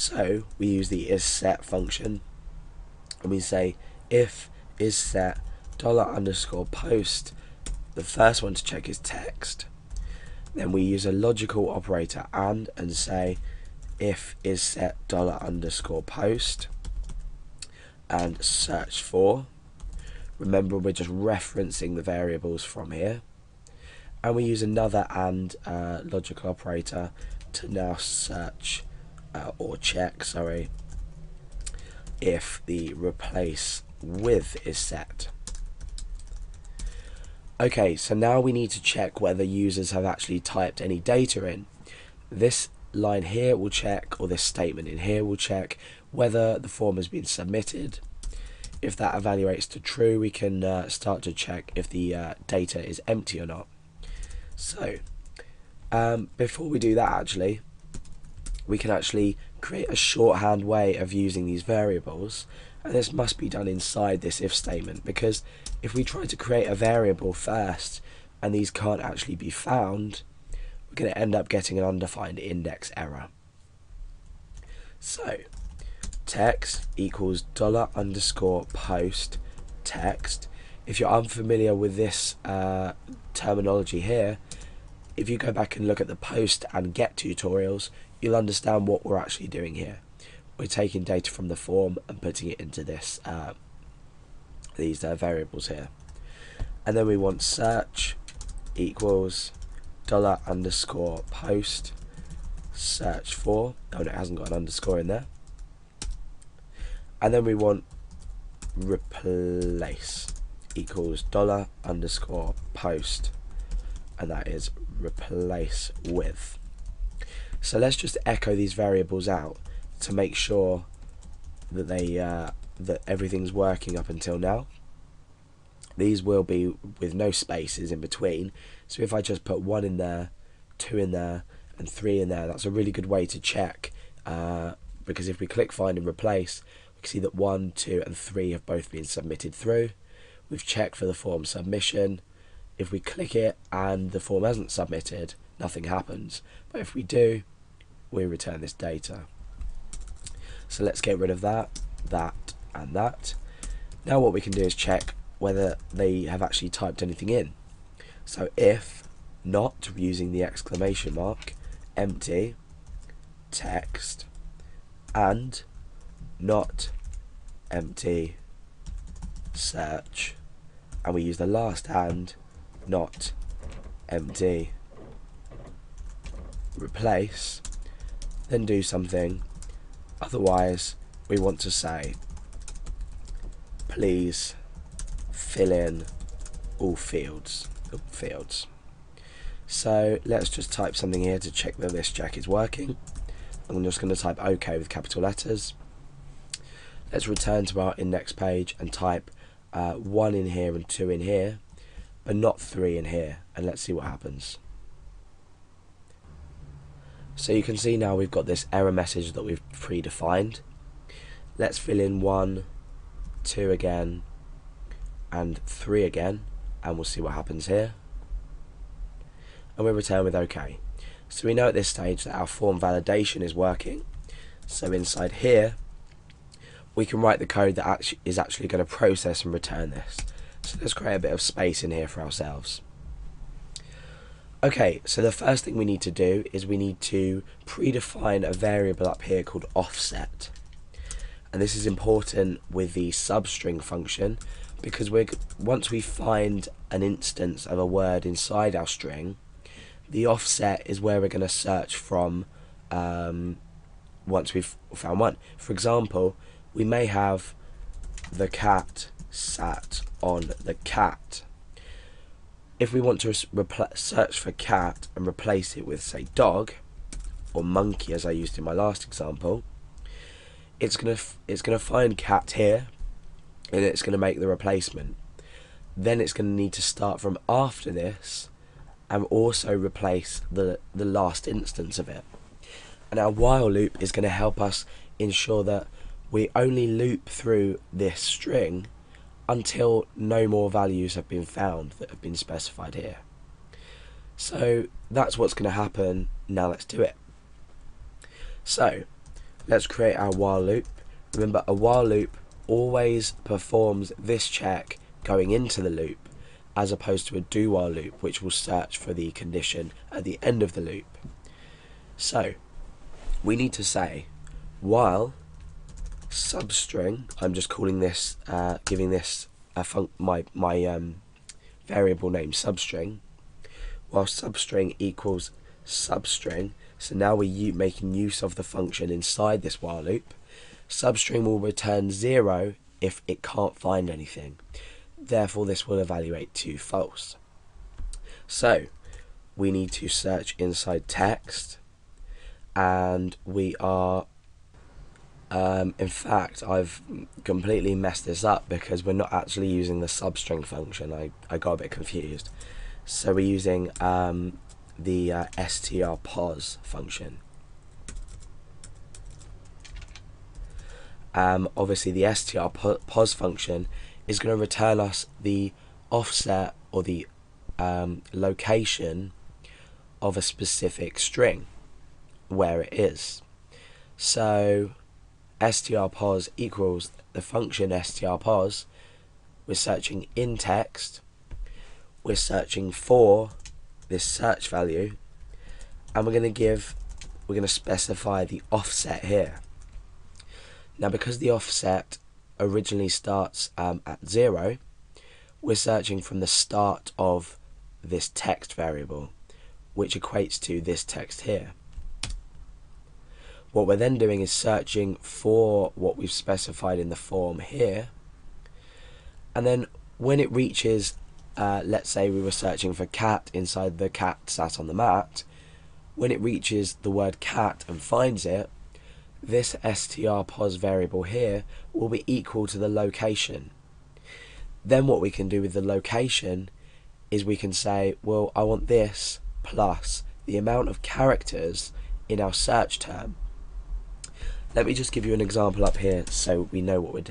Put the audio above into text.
So we use the isset function. And we say if isset dollar underscore post the first one to check is text. Then we use a logical operator and and say if isset dollar underscore post and search for. Remember we're just referencing the variables from here. And we use another and uh, logical operator to now search uh, or check sorry if the replace with is set. Okay so now we need to check whether users have actually typed any data in. This line here will check or this statement in here will check whether the form has been submitted. If that evaluates to true we can uh, start to check if the uh, data is empty or not. So um, before we do that actually we can actually create a shorthand way of using these variables. And this must be done inside this if statement because if we try to create a variable first and these can't actually be found we're going to end up getting an undefined index error. So text equals dollar underscore post text. If you're unfamiliar with this uh, terminology here if you go back and look at the post and get tutorials you'll understand what we're actually doing here. We're taking data from the form and putting it into this uh, these uh, variables here. And then we want search equals dollar underscore post search for. Oh, no, it hasn't got an underscore in there. And then we want replace equals dollar underscore post and that is replace with so let's just echo these variables out to make sure that they uh, that everything's working up until now. These will be with no spaces in between. So if I just put one in there, two in there, and three in there, that's a really good way to check. Uh, because if we click find and replace, we can see that one, two, and three have both been submitted through. We've checked for the form submission. If we click it and the form hasn't submitted, nothing happens. But if we do, we return this data. So let's get rid of that, that, and that. Now what we can do is check whether they have actually typed anything in. So if not using the exclamation mark, empty, text, and not empty, search, and we use the last and, not empty, replace, then do something. Otherwise, we want to say, please fill in all fields. All fields. So let's just type something here to check that this check is working. I'm just going to type OK with capital letters. Let's return to our index page and type uh, 1 in here and 2 in here, but not 3 in here. And let's see what happens. So you can see now we've got this error message that we've predefined. Let's fill in 1, 2 again, and 3 again, and we'll see what happens here. And we return with OK. So we know at this stage that our form validation is working. So inside here, we can write the code that is actually going to process and return this. So let's create a bit of space in here for ourselves. Okay, so the first thing we need to do is we need to predefine a variable up here called offset. And this is important with the substring function because we're once we find an instance of a word inside our string, the offset is where we're going to search from um, once we've found one. For example, we may have the cat sat on the cat if we want to search for cat and replace it with say dog or monkey as I used in my last example it's gonna it's gonna find cat here and it's gonna make the replacement. Then it's gonna need to start from after this and also replace the the last instance of it. And our while loop is going to help us ensure that we only loop through this string until no more values have been found that have been specified here. So that's what's going to happen. Now let's do it. So let's create our while loop. Remember, a while loop always performs this check going into the loop as opposed to a do while loop, which will search for the condition at the end of the loop. So, we need to say while substring, I'm just calling this, uh, giving this a func my, my um, variable name substring, while substring equals substring, so now we're making use of the function inside this while loop, substring will return 0 if it can't find anything. Therefore, this will evaluate to false. So, we need to search inside text, and we are um, in fact, I've completely messed this up because we're not actually using the substring function. I, I got a bit confused. So we're using um, the uh, strpos function. Um, obviously, the str strpos function is going to return us the offset or the um, location of a specific string where it is. So strpos equals the function strpos. We're searching in text. We're searching for this search value, and we're going to give, we're going to specify the offset here. Now, because the offset originally starts um, at zero, we're searching from the start of this text variable, which equates to this text here. What we're then doing is searching for what we've specified in the form here. And then when it reaches, uh, let's say we were searching for cat inside the cat sat on the mat, when it reaches the word cat and finds it, this strpos variable here will be equal to the location. Then what we can do with the location is we can say, well, I want this plus the amount of characters in our search term. Let me just give you an example up here so we know what we're doing.